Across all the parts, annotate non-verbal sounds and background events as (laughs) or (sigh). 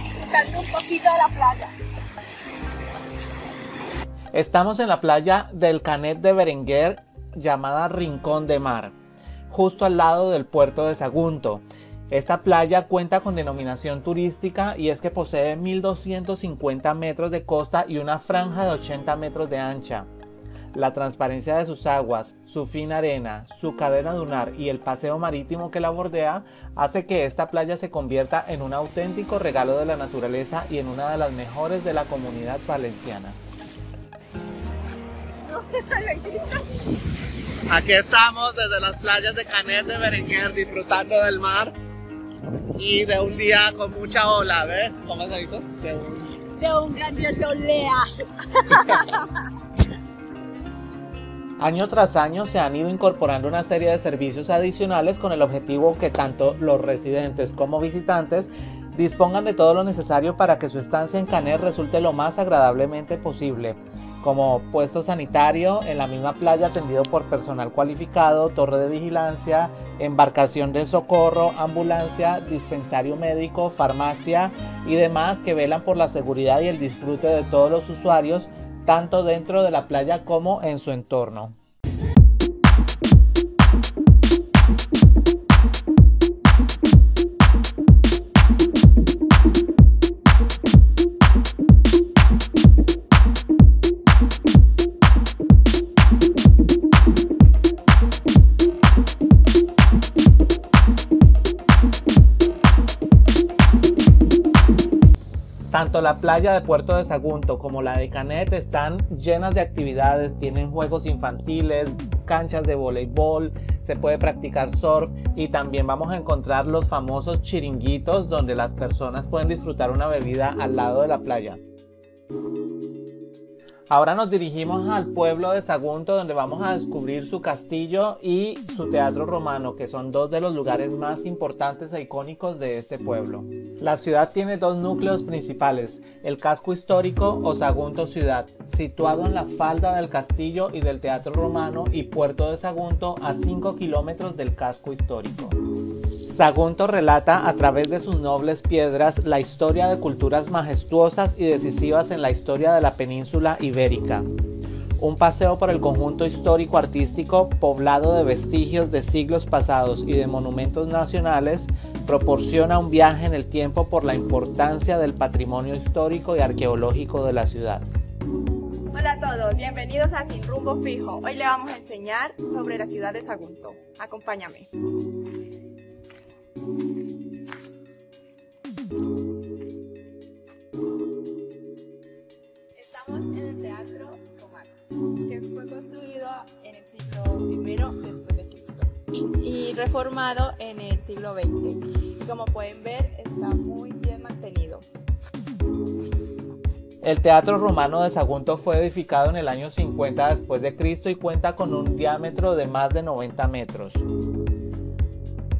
disfrutando un poquito de la playa. Estamos en la playa del Canet de Berenguer llamada Rincón de Mar, justo al lado del puerto de Sagunto. Esta playa cuenta con denominación turística y es que posee 1250 metros de costa y una franja de 80 metros de ancha. La transparencia de sus aguas, su fina arena, su cadena dunar y el paseo marítimo que la bordea hace que esta playa se convierta en un auténtico regalo de la naturaleza y en una de las mejores de la comunidad valenciana. Aquí estamos desde las playas de Canet de Berenguer disfrutando del mar y de un día con mucha ola, ¿ves? ¿Cómo se dice? De un, de un grandioso oleaje. (laughs) Año tras año se han ido incorporando una serie de servicios adicionales con el objetivo que tanto los residentes como visitantes dispongan de todo lo necesario para que su estancia en Canet resulte lo más agradablemente posible como puesto sanitario en la misma playa atendido por personal cualificado, torre de vigilancia, embarcación de socorro, ambulancia, dispensario médico, farmacia y demás que velan por la seguridad y el disfrute de todos los usuarios, tanto dentro de la playa como en su entorno. Tanto la playa de Puerto de Sagunto como la de Canet están llenas de actividades, tienen juegos infantiles, canchas de voleibol, se puede practicar surf y también vamos a encontrar los famosos chiringuitos donde las personas pueden disfrutar una bebida al lado de la playa. Ahora nos dirigimos al pueblo de Sagunto donde vamos a descubrir su castillo y su teatro romano, que son dos de los lugares más importantes e icónicos de este pueblo. La ciudad tiene dos núcleos principales, el casco histórico o Sagunto ciudad, situado en la falda del castillo y del teatro romano y puerto de Sagunto a 5 kilómetros del casco histórico. Sagunto relata a través de sus nobles piedras la historia de culturas majestuosas y decisivas en la historia de la península ibérica. Un paseo por el conjunto histórico artístico poblado de vestigios de siglos pasados y de monumentos nacionales proporciona un viaje en el tiempo por la importancia del patrimonio histórico y arqueológico de la ciudad. Hola a todos, bienvenidos a Sin Rumbo Fijo. Hoy le vamos a enseñar sobre la ciudad de Sagunto. Acompáñame. Reformado en el siglo XX. como pueden ver, está muy bien mantenido. El Teatro Romano de Sagunto fue edificado en el año 50 después de Cristo y cuenta con un diámetro de más de 90 metros.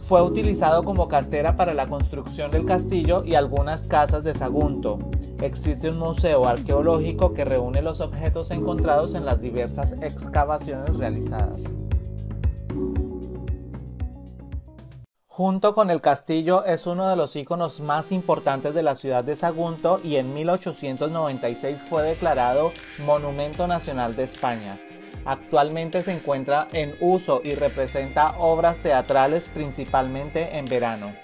Fue utilizado como cantera para la construcción del castillo y algunas casas de Sagunto. Existe un museo arqueológico que reúne los objetos encontrados en las diversas excavaciones realizadas. Junto con el castillo es uno de los iconos más importantes de la ciudad de Sagunto y en 1896 fue declarado Monumento Nacional de España. Actualmente se encuentra en uso y representa obras teatrales principalmente en verano.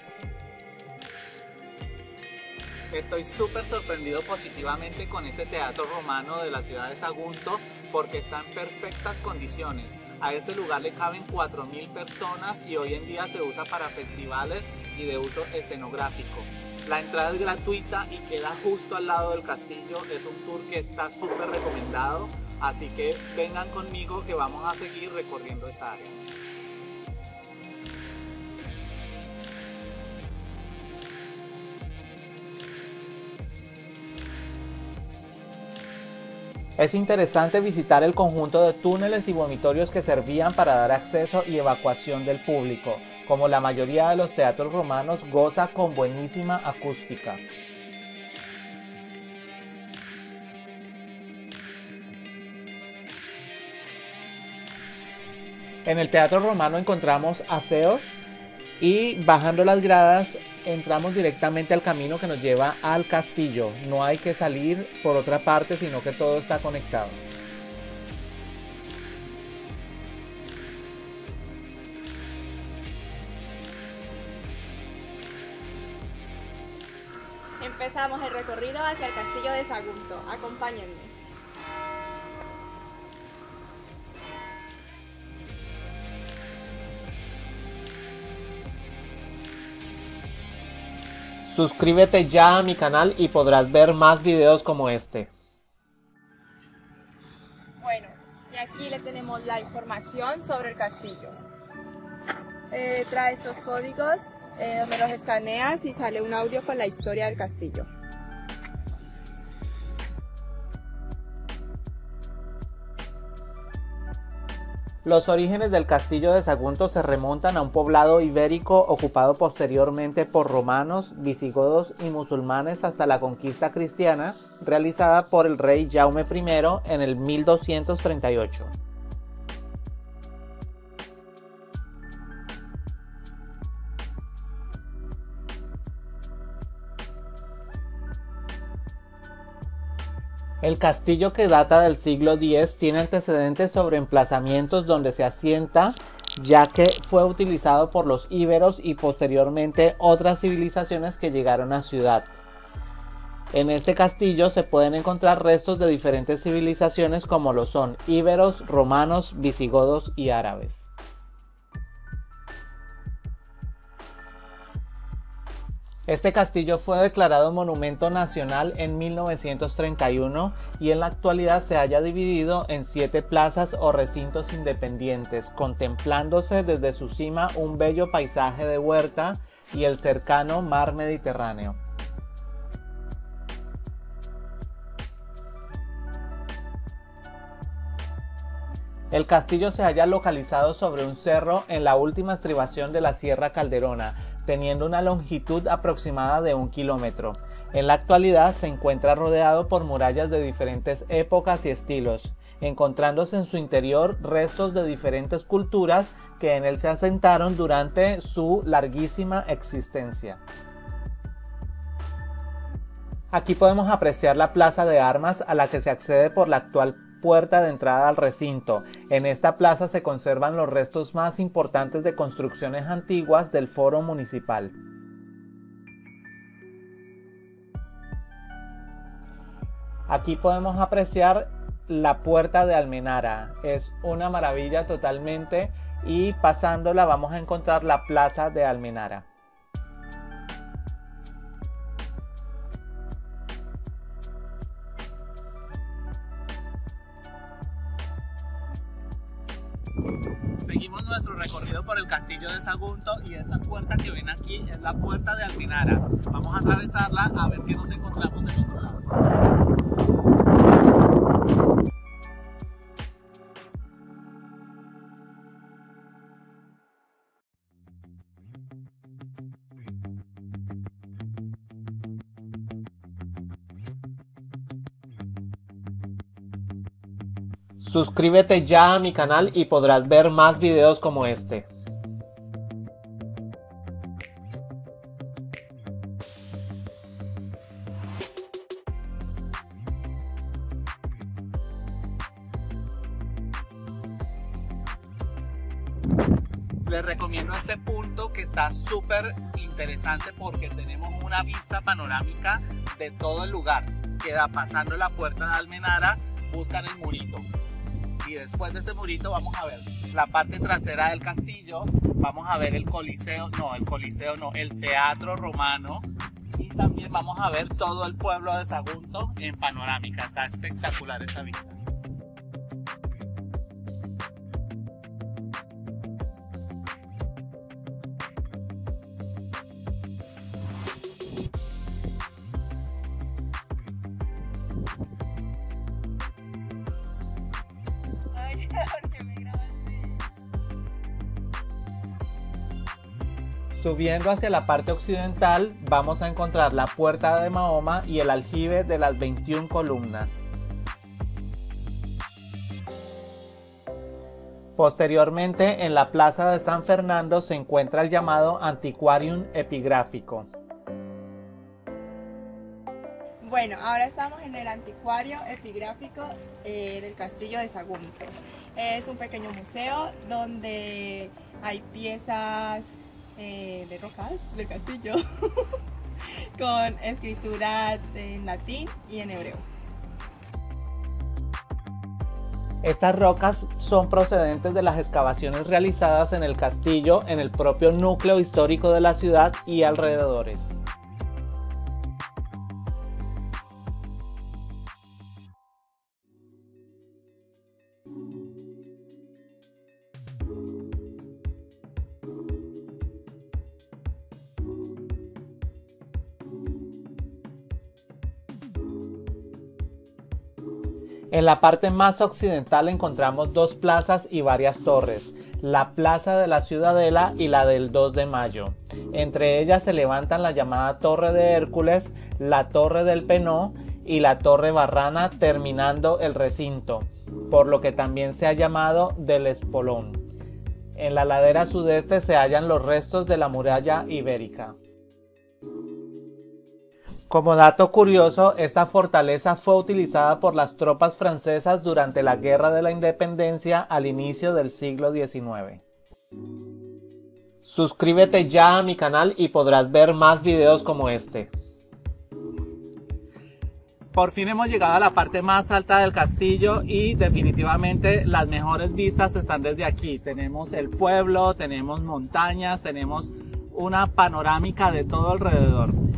Estoy súper sorprendido positivamente con este teatro romano de la ciudad de Sagunto porque está en perfectas condiciones. A este lugar le caben 4.000 personas y hoy en día se usa para festivales y de uso escenográfico. La entrada es gratuita y queda justo al lado del castillo. Es un tour que está súper recomendado Así que vengan conmigo que vamos a seguir recorriendo esta área. Es interesante visitar el conjunto de túneles y vomitorios que servían para dar acceso y evacuación del público. Como la mayoría de los teatros romanos, goza con buenísima acústica. En el Teatro Romano encontramos aseos y bajando las gradas entramos directamente al camino que nos lleva al castillo. No hay que salir por otra parte, sino que todo está conectado. Empezamos el recorrido hacia el castillo de Sagunto. Acompáñenme. Suscríbete ya a mi canal y podrás ver más videos como este. Bueno, y aquí le tenemos la información sobre el castillo. Eh, trae estos códigos eh, donde los escaneas y sale un audio con la historia del castillo. Los orígenes del castillo de Sagunto se remontan a un poblado ibérico ocupado posteriormente por romanos, visigodos y musulmanes hasta la conquista cristiana realizada por el rey Jaume I en el 1238. El castillo que data del siglo X tiene antecedentes sobre emplazamientos donde se asienta ya que fue utilizado por los íberos y posteriormente otras civilizaciones que llegaron a ciudad. En este castillo se pueden encontrar restos de diferentes civilizaciones como lo son íberos, romanos, visigodos y árabes. Este castillo fue declarado Monumento Nacional en 1931 y en la actualidad se haya dividido en siete plazas o recintos independientes, contemplándose desde su cima un bello paisaje de huerta y el cercano mar Mediterráneo. El castillo se halla localizado sobre un cerro en la última estribación de la Sierra Calderona, teniendo una longitud aproximada de un kilómetro. En la actualidad se encuentra rodeado por murallas de diferentes épocas y estilos, encontrándose en su interior restos de diferentes culturas que en él se asentaron durante su larguísima existencia. Aquí podemos apreciar la plaza de armas a la que se accede por la actual puerta de entrada al recinto. En esta plaza se conservan los restos más importantes de construcciones antiguas del foro municipal. Aquí podemos apreciar la puerta de Almenara. Es una maravilla totalmente y pasándola vamos a encontrar la plaza de Almenara. Por el castillo de Sagunto y esta puerta que ven aquí es la puerta de Almenara. Vamos a atravesarla a ver qué nos encontramos del otro Suscríbete ya a mi canal y podrás ver más videos como este. Les recomiendo este punto que está súper interesante porque tenemos una vista panorámica de todo el lugar. Queda pasando la puerta de Almenara, buscan el murito y después de este murito vamos a ver la parte trasera del castillo, vamos a ver el coliseo, no, el coliseo no, el teatro romano y también vamos a ver todo el pueblo de Sagunto en panorámica, está espectacular esta vista. Subiendo hacia la parte occidental vamos a encontrar la puerta de Mahoma y el aljibe de las 21 columnas. Posteriormente en la plaza de San Fernando se encuentra el llamado Antiquarium Epigráfico. Bueno, ahora estamos en el anticuario epigráfico eh, del castillo de Sagunto. Es un pequeño museo donde hay piezas eh, de rocas del castillo (laughs) con escrituras en latín y en hebreo. Estas rocas son procedentes de las excavaciones realizadas en el castillo, en el propio núcleo histórico de la ciudad y alrededores. En la parte más occidental encontramos dos plazas y varias torres, la Plaza de la Ciudadela y la del 2 de Mayo. Entre ellas se levantan la llamada Torre de Hércules, la Torre del Penó y la Torre Barrana terminando el recinto, por lo que también se ha llamado del Espolón. En la ladera sudeste se hallan los restos de la muralla ibérica. Como dato curioso, esta fortaleza fue utilizada por las tropas francesas durante la Guerra de la Independencia al inicio del siglo XIX. Suscríbete ya a mi canal y podrás ver más videos como este. Por fin hemos llegado a la parte más alta del castillo y definitivamente las mejores vistas están desde aquí. Tenemos el pueblo, tenemos montañas, tenemos una panorámica de todo alrededor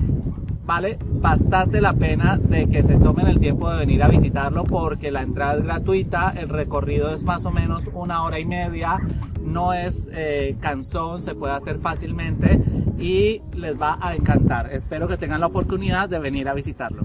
vale bastante la pena de que se tomen el tiempo de venir a visitarlo porque la entrada es gratuita, el recorrido es más o menos una hora y media, no es eh, cansón, se puede hacer fácilmente y les va a encantar. Espero que tengan la oportunidad de venir a visitarlo.